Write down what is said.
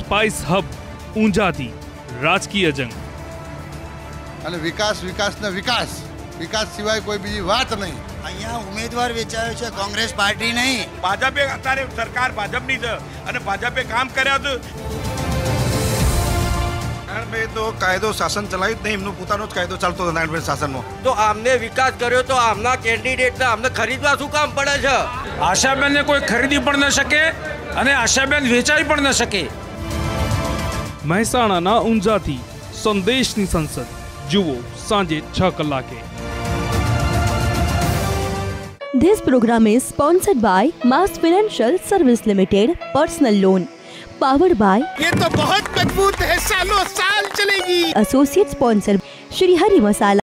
Spice hub ઊંઝાથી રાજકીય જંગ. અને વિકાસ વિકાસ ને વિકાસ. વિકાસ સિવાય કોઈ બીજી વાત નહીં. અહીંયા ઉમેદવાર વેચાયો છે કોંગ્રેસ પાર્ટી નહીં. ભાજપે અત્યારે સરકાર ભાજપની છે અને ભાજપે કામ કર્યા છે. નારાયણભાઈ તો કાયદો શાસન ચલાવ્યું જ નહીં એમનો પોતાનો જ કાયદો ચાલતો હતો નારાયણભાઈ શાસનમાં તો આમને વિકાસ કર્યો તો આમના કેન્ડિડેટને આમને ખરીદવા શું કામ પડે છે? આશાબેનને કોઈ ખરીદી પણ ન શકે અને આશાબેન વેચાઈ પણ ન શકે. મહેસાણાના ઊંઝાથી સંદેશની સંસદ જુઓ સાંજે છ કલાકે This program is sponsored by Mass Financial Service Limited Personal Loan. Powered by ये तो बहुत मजबूत है सालों साल चलेगी Associate Sponsor Shri Hari Masala.